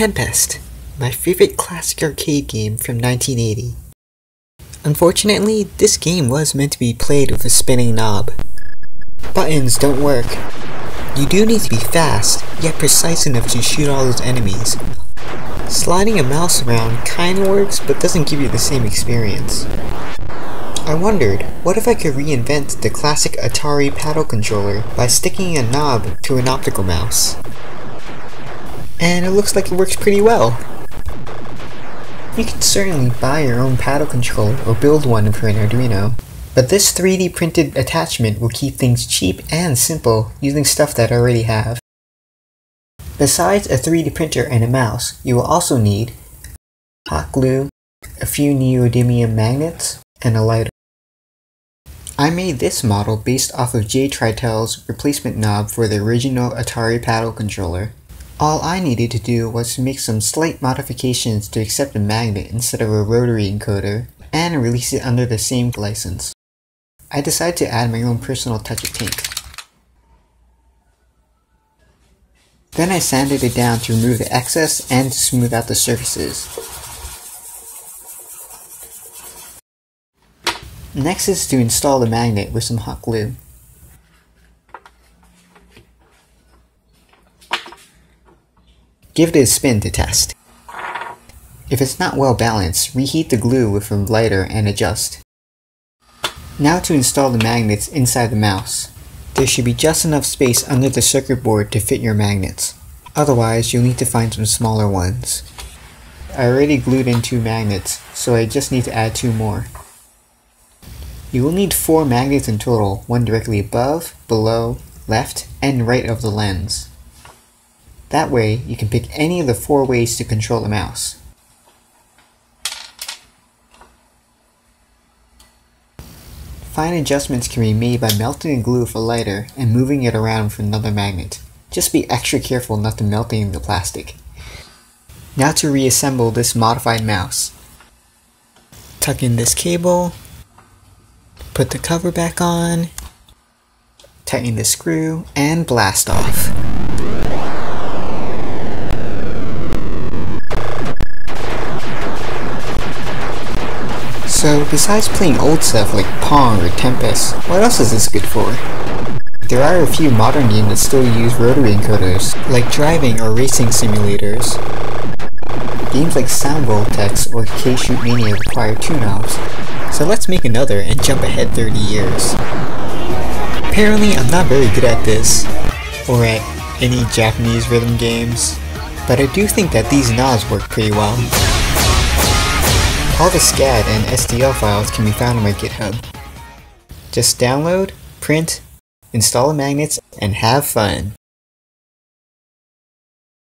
Tempest, my favorite classic arcade game from 1980. Unfortunately, this game was meant to be played with a spinning knob. Buttons don't work. You do need to be fast, yet precise enough to shoot all those enemies. Sliding a mouse around kinda works, but doesn't give you the same experience. I wondered, what if I could reinvent the classic Atari paddle controller by sticking a knob to an optical mouse? And it looks like it works pretty well. You can certainly buy your own paddle controller or build one for an Arduino, but this 3D printed attachment will keep things cheap and simple using stuff that I already have. Besides a 3D printer and a mouse, you will also need hot glue, a few neodymium magnets, and a lighter. I made this model based off of Jay Tritell's replacement knob for the original Atari paddle controller. All I needed to do was to make some slight modifications to accept a magnet instead of a rotary encoder, and release it under the same license. I decided to add my own personal touch of pink. Then I sanded it down to remove the excess and to smooth out the surfaces. Next is to install the magnet with some hot glue. Give it a spin to test. If it's not well balanced, reheat the glue with a lighter and adjust. Now to install the magnets inside the mouse. There should be just enough space under the circuit board to fit your magnets. Otherwise, you'll need to find some smaller ones. I already glued in two magnets, so I just need to add two more. You will need four magnets in total, one directly above, below, left, and right of the lens. That way, you can pick any of the four ways to control the mouse. Fine adjustments can be made by melting the glue with a lighter and moving it around with another magnet. Just be extra careful not to melt any of the plastic. Now to reassemble this modified mouse. Tuck in this cable, Put the cover back on, tighten the screw, and blast off. So besides playing old stuff like Pong or Tempest, what else is this good for? There are a few modern games that still use rotary encoders, like driving or racing simulators. Games like Sound Voltex or K-Shoot Mania require two knobs, so let's make another and jump ahead 30 years. Apparently I'm not very good at this, or at any Japanese rhythm games, but I do think that these knobs work pretty well. All the SCAD and STL files can be found on my GitHub. Just download, print, install the magnets, and have fun.